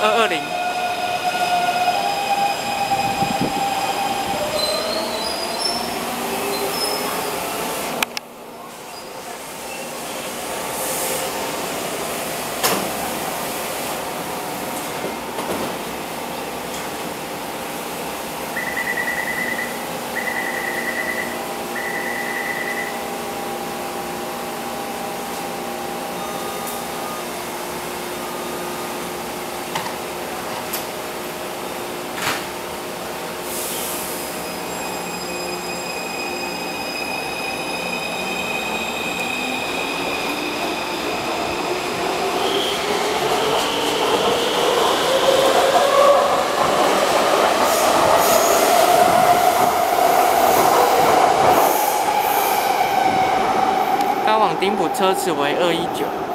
二二零。交往丁埔车次为二一九。